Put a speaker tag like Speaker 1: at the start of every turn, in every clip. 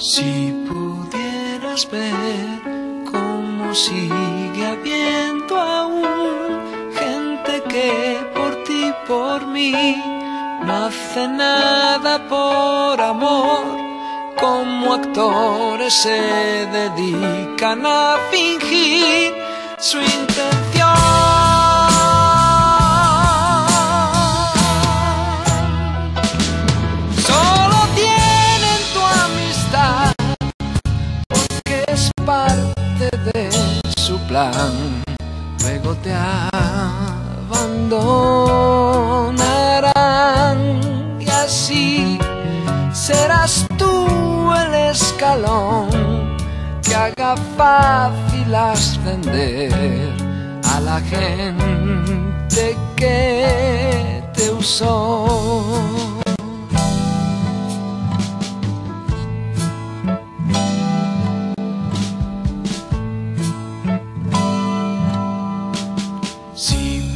Speaker 1: Si pudieras ver cómo sigue habiendo aún gente que por ti, por mí, no hace nada por amor como actores se dedican a fingir de su plan. Luego te abandonarán y así serás tú el escalón que haga fácil ascender a la gente que te usó.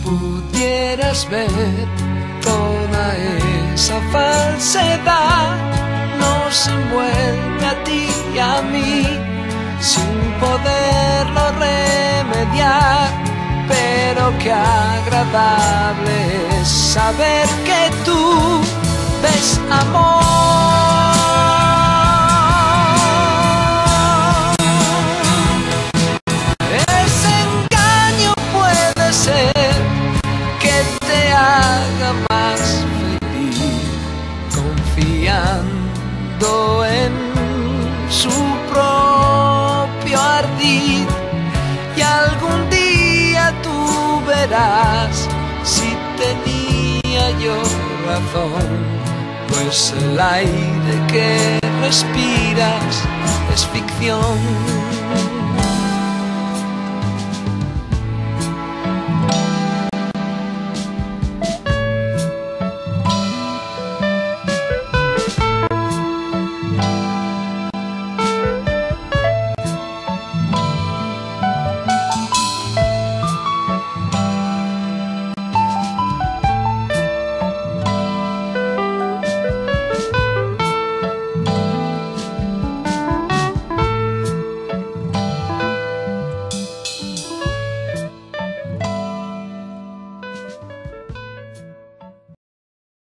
Speaker 1: Pudieras ver toda esa falsedad, nos envuelve a ti y a mí sin poderlo remediar. Pero qué agradable es saber que tú ves amor. Confiando en su propio ardid. Y algún día tú verás si tenía yo razón. Pues el aire que respiras es ficción